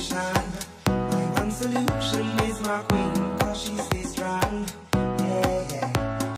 solution. My one solution is my queen, cause she stays strong.